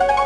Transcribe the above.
you